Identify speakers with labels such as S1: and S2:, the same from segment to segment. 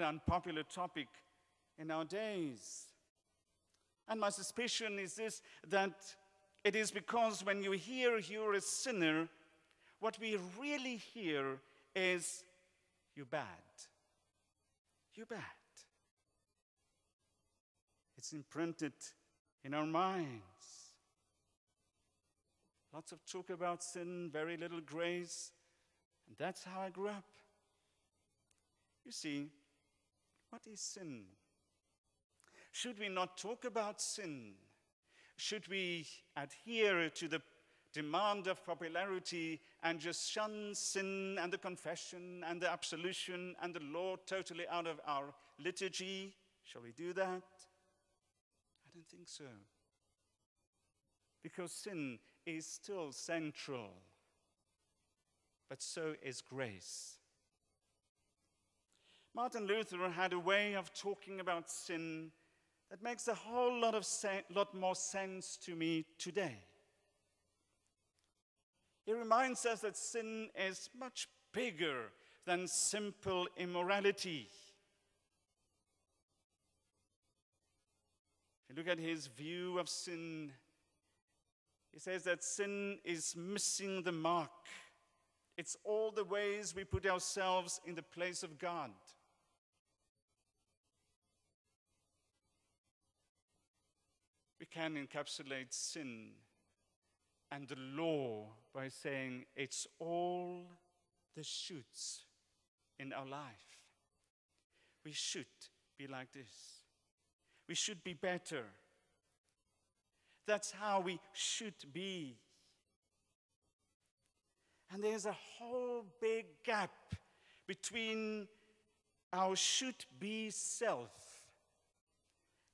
S1: unpopular topic in our days. And my suspicion is this that it is because when you hear you're a sinner, what we really hear is you're bad. You're bad. It's imprinted in our minds. Lots of talk about sin, very little grace. And that's how I grew up. You see, what is sin? Should we not talk about sin? Should we adhere to the demand of popularity and just shun sin and the confession and the absolution and the law totally out of our liturgy? Shall we do that? I don't think so. Because sin is still central, but so is grace. Martin Luther had a way of talking about sin that makes a whole lot, of lot more sense to me today. He reminds us that sin is much bigger than simple immorality. If you look at his view of sin, he says that sin is missing the mark. It's all the ways we put ourselves in the place of God. Can encapsulate sin and the law by saying it's all the shoots in our life. We should be like this. We should be better. That's how we should be. And there's a whole big gap between our should be self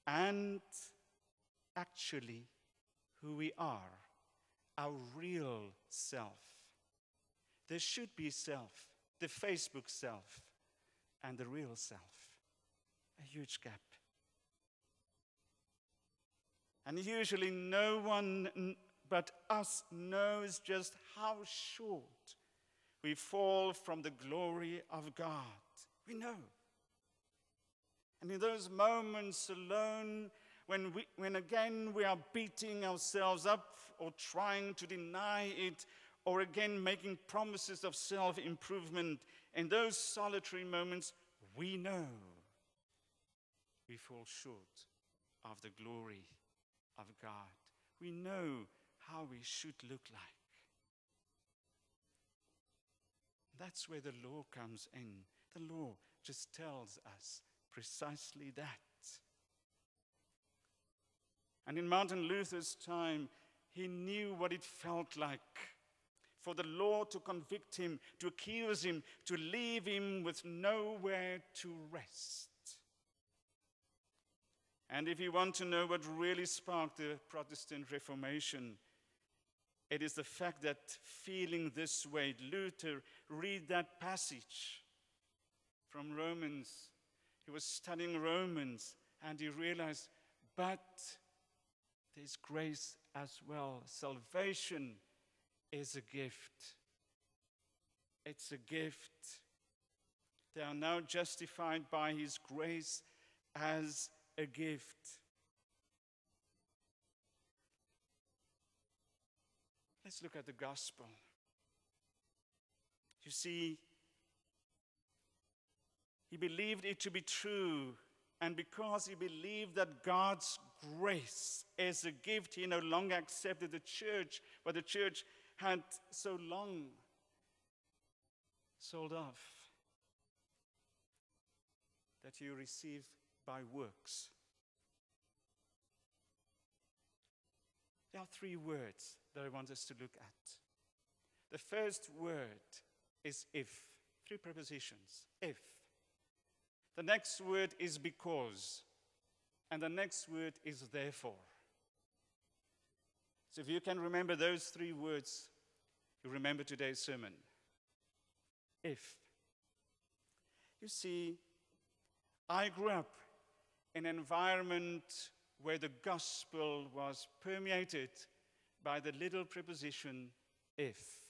S1: and actually who we are, our real self. There should be self, the Facebook self, and the real self. A huge gap. And usually, no one but us knows just how short we fall from the glory of God. We know. And in those moments alone, when, we, when again we are beating ourselves up or trying to deny it, or again making promises of self improvement, in those solitary moments, we know we fall short of the glory of God. We know how we should look like. That's where the law comes in. The law just tells us precisely that. And in Martin Luther's time, he knew what it felt like for the law to convict him, to accuse him, to leave him with nowhere to rest. And if you want to know what really sparked the Protestant Reformation, it is the fact that feeling this way, Luther read that passage from Romans. He was studying Romans and he realized, but there's grace as well. Salvation is a gift. It's a gift. They are now justified by His grace as a gift. Let's look at the gospel. You see, he believed it to be true, and because he believed that God's grace is a gift, he no longer accepted the church, but the church had so long sold off that you receive by works. There are three words that I want us to look at. The first word is if, three prepositions. If. The next word is because. And the next word is therefore. So if you can remember those three words, you remember today's sermon. If. You see, I grew up in an environment where the gospel was permeated by the little preposition if.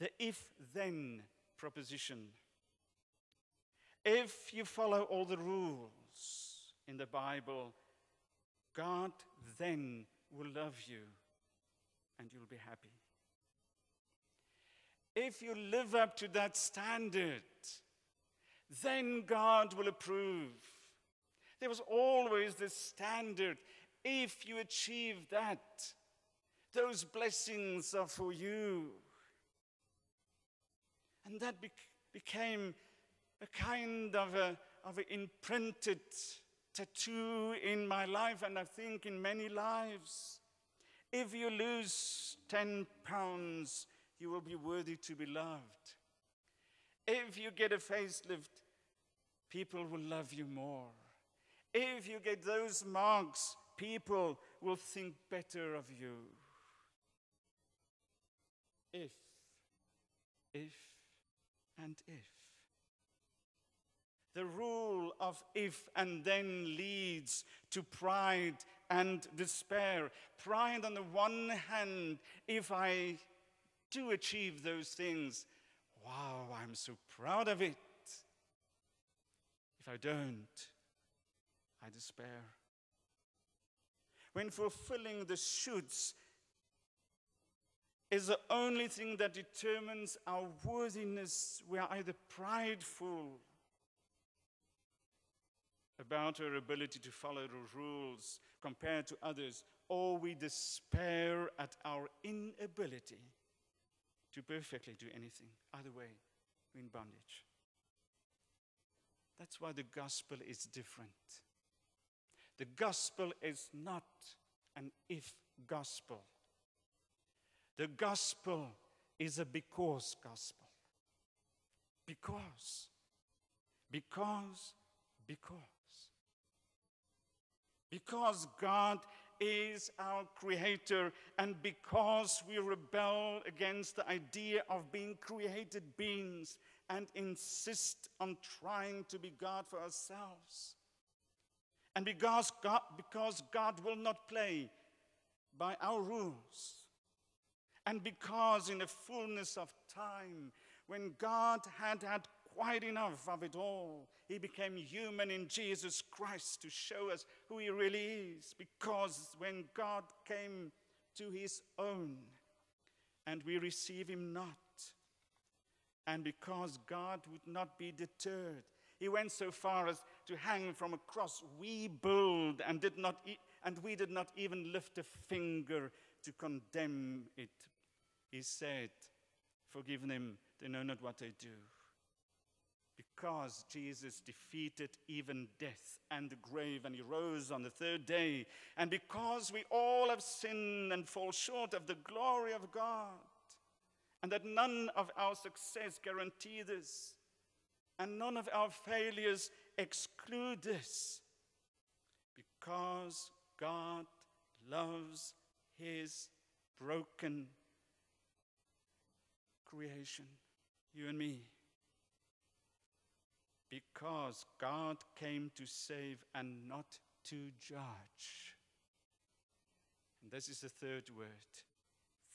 S1: The if then proposition. If you follow all the rules in the Bible, God then will love you and you'll be happy. If you live up to that standard, then God will approve. There was always this standard. If you achieve that, those blessings are for you. And that bec- became a kind of of an imprinted tattoo in my life, and I think in many lives. If you lose 10 pounds, you will be worthy to be loved. If you get a facelift, people will love you more. If you get those marks, people will think better of you. If, if, and if. The rule of if and then leads to pride and despair. Pride, on the one hand, if I do achieve those things, wow, I'm so proud of it. If I don't, I despair. When fulfilling the shoulds is the only thing that determines our worthiness, we are either prideful about our ability to follow the rules compared to others, or we despair at our inability to perfectly do anything. Either way, we're in bondage. That's why the gospel is different. The gospel is not an if gospel. The gospel is a because gospel. Because, because, because. Because God is our creator, and because we rebel against the idea of being created beings and insist on trying to be God for ourselves. And because God, because God will not play by our rules. And because in the fullness of time, when God had had quite enough of it all. He became human in Jesus Christ to show us who he really is. Because when God came to his own and we receive him not, and because God would not be deterred, he went so far as to hang from a cross we build and did not e- and we did not even lift a finger to condemn it. He said, Forgive them, they know not what they do. Because Jesus defeated even death and the grave and he rose on the third day, and because we all have sinned and fall short of the glory of God, and that none of our success guarantee this, and none of our failures exclude this, because God loves his broken creation, you and me because God came to save and not to judge. And this is the third word.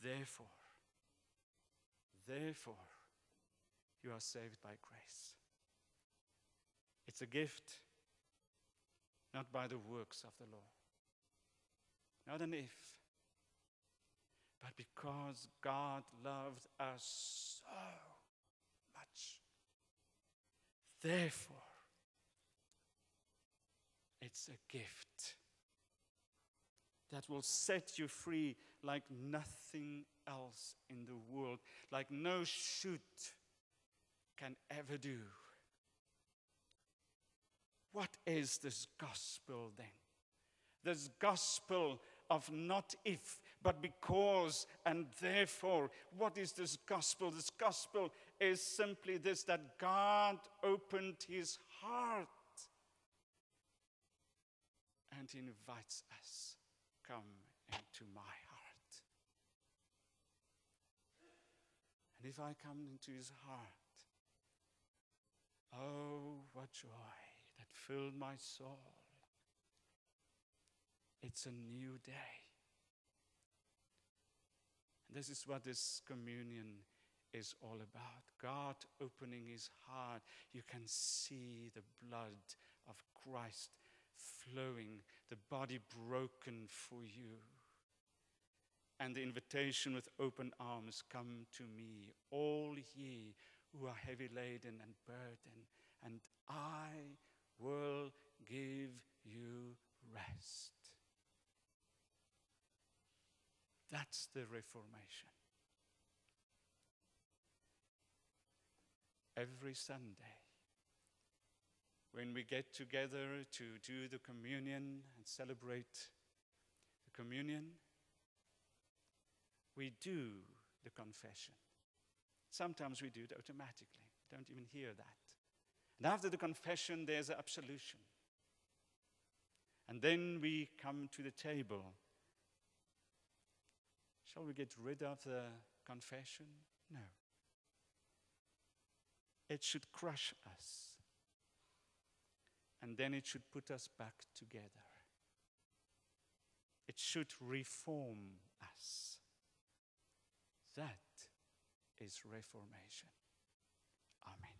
S1: Therefore, therefore, you are saved by grace. It's a gift, not by the works of the law. Not an if, but because God loved us so much Therefore, it's a gift that will set you free like nothing else in the world, like no shoot can ever do. What is this gospel then? This gospel of not if, but because and therefore. What is this gospel? This gospel is simply this that God opened his heart and invites us come into my heart. And if I come into his heart, oh, what joy that filled my soul. It's a new day. This is what this communion is all about. God opening his heart. You can see the blood of Christ flowing, the body broken for you. And the invitation with open arms come to me, all ye who are heavy laden and burdened, and I will give you rest. That's the Reformation. Every Sunday, when we get together to do the communion and celebrate the communion, we do the confession. Sometimes we do it automatically, don't even hear that. And after the confession, there's absolution. And then we come to the table. Shall we get rid of the confession? No. It should crush us. And then it should put us back together. It should reform us. That is reformation. Amen.